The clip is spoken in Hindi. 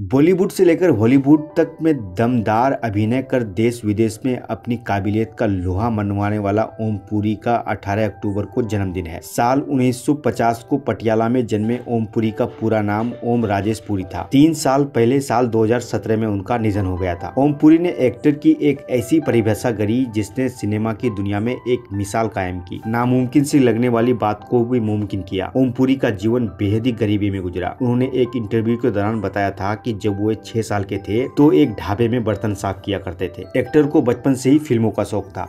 बॉलीवुड से लेकर हॉलीवुड तक में दमदार अभिनय कर देश विदेश में अपनी काबिलियत का लोहा मनवाने वाला ओम पुरी का 18 अक्टूबर को जन्मदिन है। साल 1950 को पटियाला में जन्मे ओम पुरी का पूरा नाम ओम राजेश पुरी था। तीन साल पहले साल 2017 में उनका निधन हो गया था। ओम पुरी ने एक्टर की एक ऐसी परिभाषा गढ़ी जिसने सिनेमा की दुनिया में एक मिसाल कायम की। नामुमकिन से लगने वाली बात को भी मुमकिन किया। ओम पुरी का जीवन बेहद ही गरीबी में गुजरा। उन्होंने एक इंटरव्यू के दौरान बताया था कि जब वो छह साल के थे तो एक ढाबे में बर्तन साफ़ किया करते थे। एक्टर को बचपन से ही फ़िल्मों का शौक था।